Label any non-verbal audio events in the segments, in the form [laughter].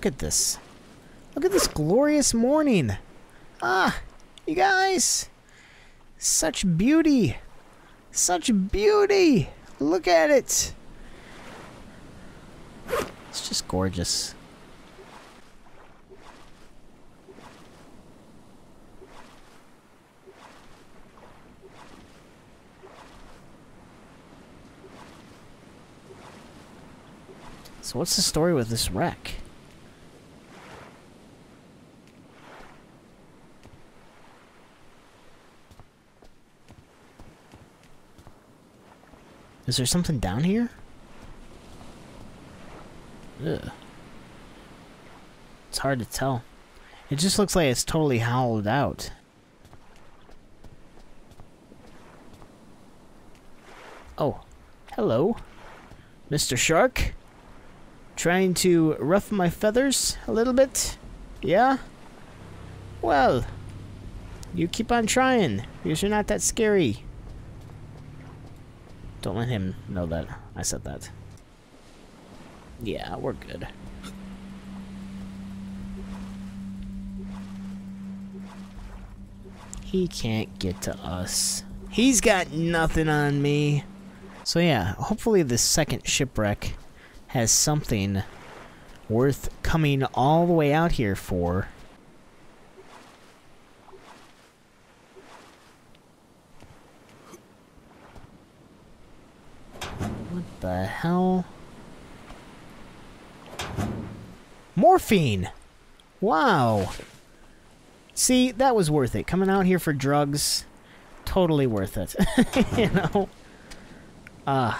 Look at this. Look at this glorious morning. Ah, you guys. Such beauty. Such beauty. Look at it. It's just gorgeous. So what's the story with this wreck? Is there something down here? Ugh. It's hard to tell. It just looks like it's totally hollowed out. Oh, hello. Mr. Shark? Trying to ruffle my feathers a little bit? Yeah? Well, you keep on trying, because you're not that scary. Don't let him know that I said that. Yeah, we're good. He can't get to us. He's got nothing on me. So yeah, hopefully this second shipwreck has something worth coming all the way out here for. What the hell? Morphine! Wow! See, that was worth it. Coming out here for drugs, totally worth it. [laughs] you know? Uh,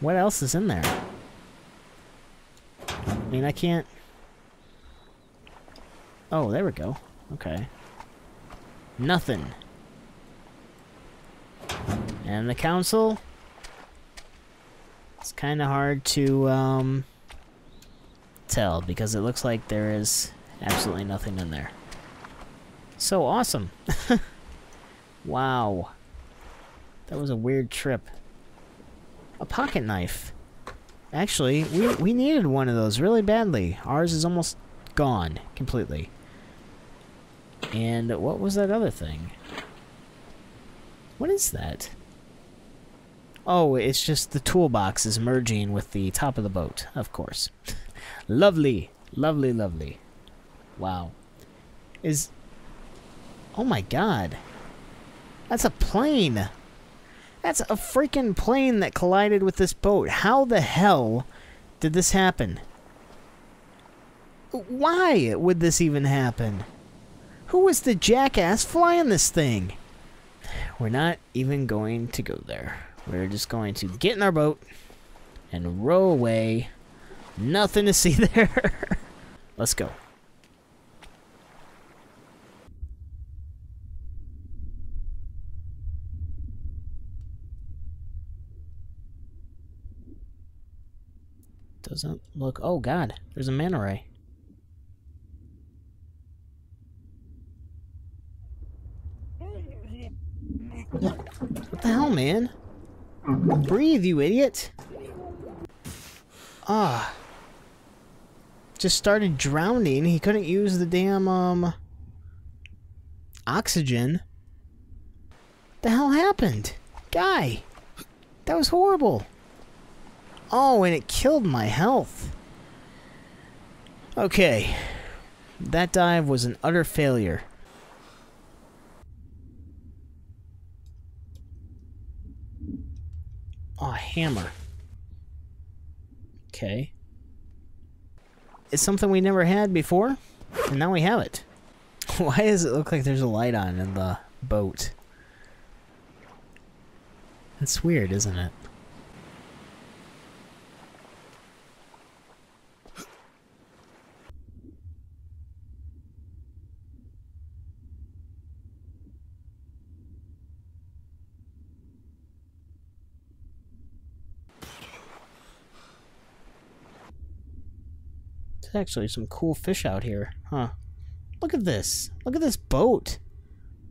what else is in there? I mean, I can't... Oh, there we go. Okay. Nothing. And the council? It's kind of hard to, um, tell because it looks like there is absolutely nothing in there. So awesome. [laughs] wow. That was a weird trip. A pocket knife. Actually, we, we needed one of those really badly. Ours is almost gone completely. And what was that other thing? What is that? Oh, it's just the toolbox is merging with the top of the boat, of course. lovely, lovely, lovely. Wow. Is... Oh my god. That's a plane! That's a freaking plane that collided with this boat. How the hell did this happen? Why would this even happen? Who was the jackass flying this thing? We're not even going to go there. We're just going to get in our boat and row away. Nothing to see [laughs] there. Let's go. Doesn't look... Oh, God. There's a manta ray. What the hell, man? Breathe, you idiot! Ah. Just started drowning. He couldn't use the damn, um... Oxygen. The hell happened? Guy! That was horrible! Oh, and it killed my health. Okay. That dive was an utter failure. Oh, hammer. Okay. It's something we never had before, and now we have it. [laughs] Why does it look like there's a light on in the boat? It's weird, isn't it? There's actually some cool fish out here, huh? Look at this. Look at this boat.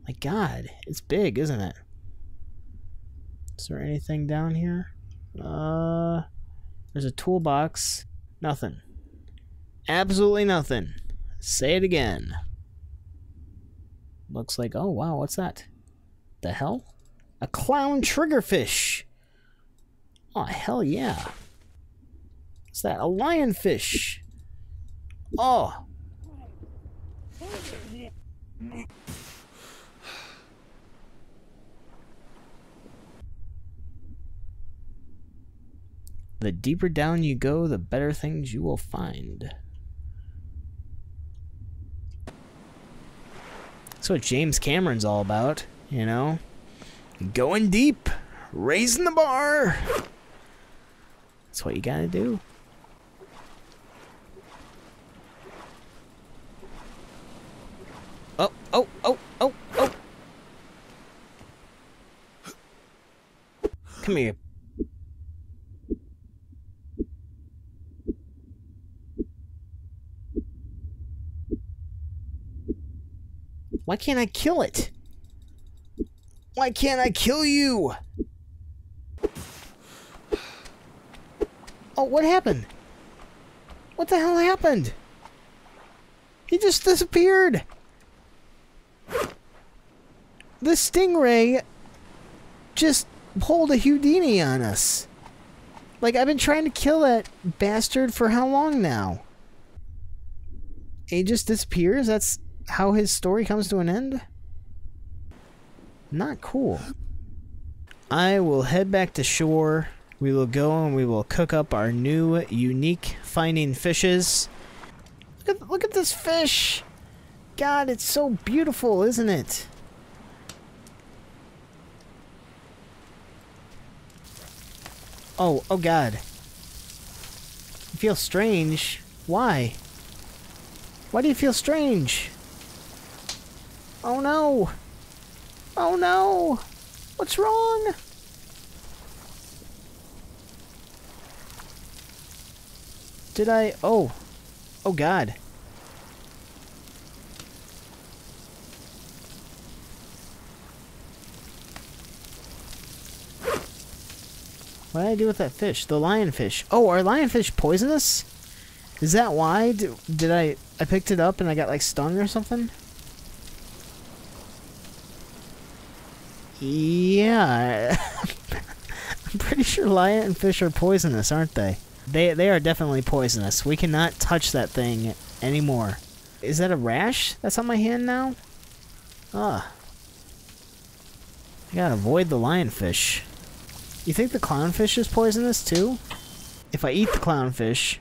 My god, it's big, isn't it? Is there anything down here? Uh, there's a toolbox. Nothing. Absolutely nothing. Say it again. Looks like, oh wow, what's that? The hell? A clown triggerfish. Oh, hell yeah. What's that? A lionfish. Oh. The deeper down you go, the better things you will find. That's what James Cameron's all about, you know? Going deep, raising the bar. That's what you gotta do. Oh, oh, oh, oh, oh. Come here. Why can't I kill it? Why can't I kill you? Oh, what happened? What the hell happened? He just disappeared. The stingray just pulled a Houdini on us. Like, I've been trying to kill that bastard for how long now? He just disappears? That's how his story comes to an end? Not cool. I will head back to shore. We will go and we will cook up our new unique finding fishes. Look at, look at this fish! God, it's so beautiful, isn't it? Oh, oh god. You feel strange. Why? Why do you feel strange? Oh no! Oh no! What's wrong? Did I... Oh. Oh god. What did I do with that fish? The lionfish. Oh, are lionfish poisonous? Is that why? Did, did I... I picked it up and I got, like, stung or something? Yeah. [laughs] I'm pretty sure lionfish are poisonous, aren't they? They they are definitely poisonous. We cannot touch that thing anymore. Is that a rash that's on my hand now? Ah. I gotta avoid the lionfish. You think the clownfish is poisonous too? If I eat the clownfish,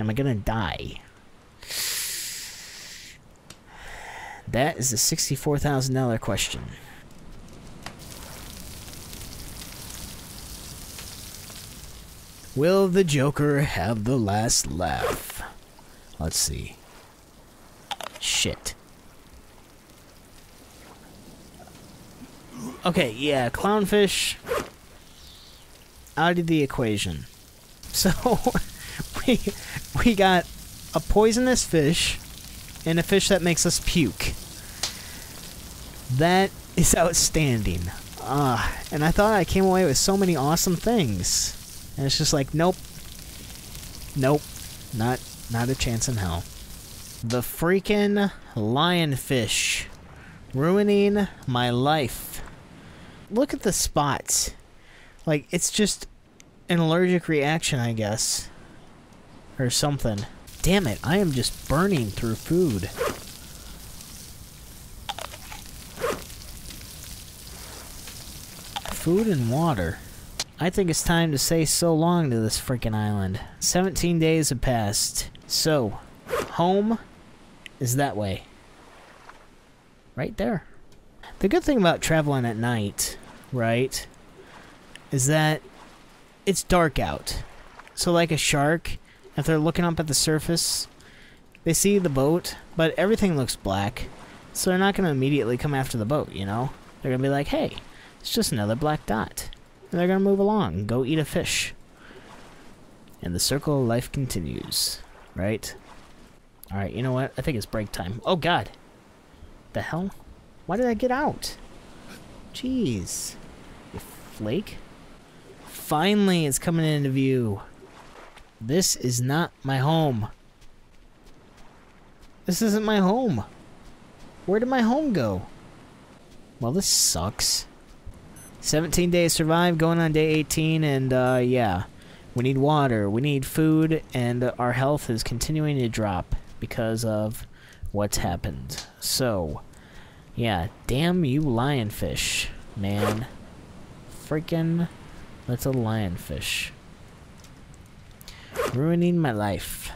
am I gonna die? That is a $64,000 question. Will the Joker have the last laugh? Let's see. Shit. Okay, yeah, clownfish out of the equation. [laughs] So we we got a poisonous fish and a fish that makes us puke. That is [laughs] outstanding. Uh, and I thought I came away with so many awesome things. And it's just like, nope. Nope. Not not a chance in hell. The freaking lionfish. Ruining my life. Look at the spots. Like, it's just an allergic reaction, I guess. Or something. Damn it, I am just burning through food. Food and water. I think it's time to say so long to this freaking island. 17 days have passed. So, home is that way. Right there. The good thing about traveling at night, right, is that it's dark out. So like a shark, if they're looking up at the surface, they see the boat, but everything looks black. So they're not going to immediately come after the boat, you know? They're going to be like, hey, it's just another black dot. And they're gonna move along, go eat a fish. And the circle of life continues, right? Alright, you know what? I think it's break time. Oh god! The hell? Why did I get out? Jeez. You flake? Finally, it's coming into view. This is not my home. This isn't my home. Where did my home go? Well, this sucks. 17 days survived, going on day 18, and uh, yeah. We need water, we need food, and our health is continuing to drop because of what's happened. So, yeah, damn you lionfish, man. Freaking little lionfish. Ruining my life.